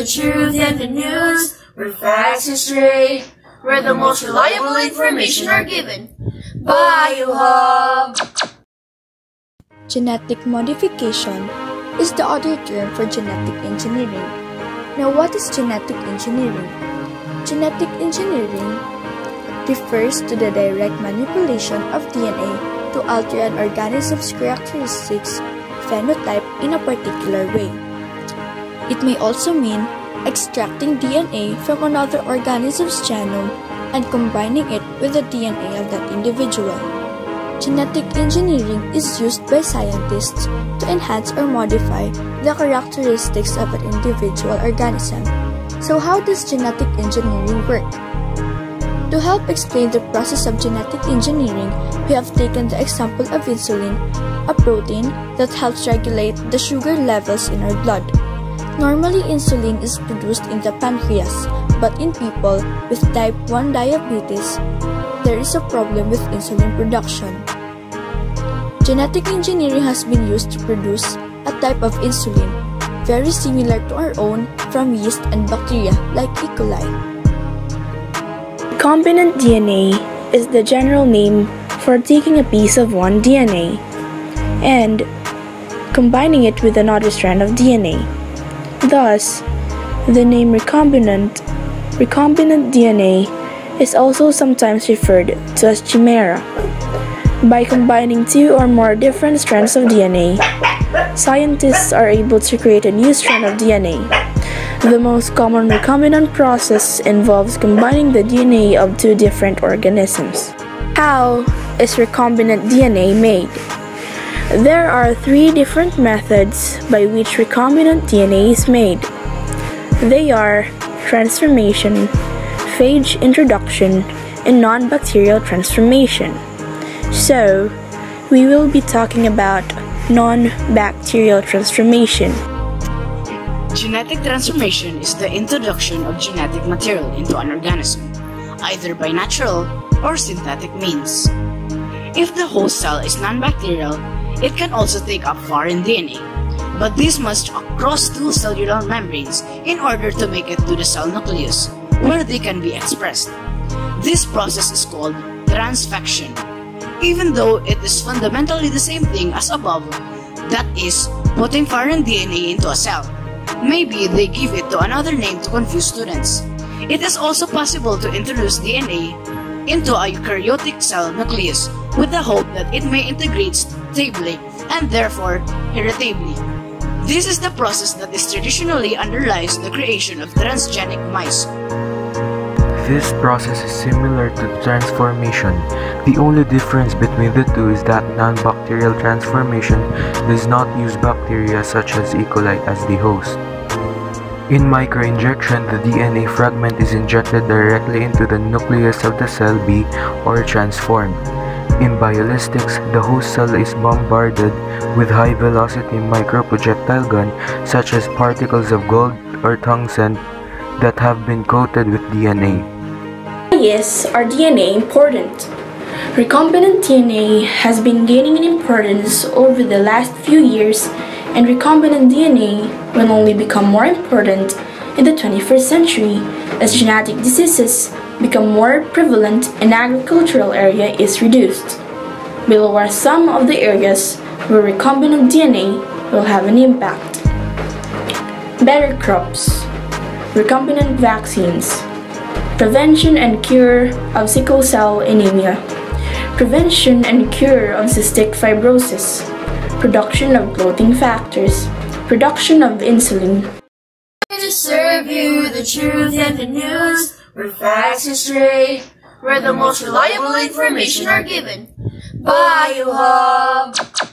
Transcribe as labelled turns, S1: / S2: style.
S1: and the news, where facts are straight, where the most reliable information are given. BioHub!
S2: Genetic modification is the other term for genetic engineering. Now, what is genetic engineering? Genetic engineering refers to the direct manipulation of DNA to alter an organism's characteristics, phenotype in a particular way. It may also mean extracting DNA from another organism's genome and combining it with the DNA of that individual. Genetic engineering is used by scientists to enhance or modify the characteristics of an individual organism. So how does genetic engineering work? To help explain the process of genetic engineering, we have taken the example of insulin, a protein that helps regulate the sugar levels in our blood. Normally, insulin is produced in the pancreas, but in people with type 1 diabetes, there is a problem with insulin production. Genetic engineering has been used to produce a type of insulin very similar to our own from yeast and bacteria like E. coli.
S3: Recombinant DNA is the general name for taking a piece of one DNA and combining it with another strand of DNA. Thus, the name recombinant, recombinant DNA is also sometimes referred to as chimera. By combining two or more different strands of DNA, scientists are able to create a new strand of DNA. The most common recombinant process involves combining the DNA of two different organisms. How is recombinant DNA made? There are three different methods by which recombinant DNA is made. They are transformation, phage introduction, and non-bacterial transformation. So, we will be talking about non-bacterial transformation.
S4: Genetic transformation is the introduction of genetic material into an organism, either by natural or synthetic means. If the host cell is non-bacterial, it can also take up foreign DNA, but this must cross two cellular membranes in order to make it to the cell nucleus, where they can be expressed. This process is called transfection. Even though it is fundamentally the same thing as above, that is, putting foreign DNA into a cell. Maybe they give it to another name to confuse students. It is also possible to introduce DNA into a eukaryotic cell nucleus with the hope that it may integrate stably and therefore heritably. This is the process that is traditionally underlies the creation of transgenic mice.
S5: This process is similar to transformation. The only difference between the two is that non-bacterial transformation does not use bacteria such as E. coli as the host. In microinjection, the DNA fragment is injected directly into the nucleus of the cell B or transformed. In biolistics, the host cell is bombarded with high-velocity microprojectile gun such as particles of gold or tungsten that have been coated with DNA.
S3: Why is rDNA important? Recombinant DNA has been gaining in importance over the last few years and recombinant DNA will only become more important in the 21st century as genetic diseases become more prevalent and agricultural area is reduced. Below are some of the areas where recombinant DNA will have an impact. Better crops, recombinant vaccines, prevention and cure of sickle cell anemia, prevention and cure of cystic fibrosis, production of clotting factors, production of insulin.
S1: To serve you the truth and the news, where facts are straight, where the most reliable information are given. BioHub!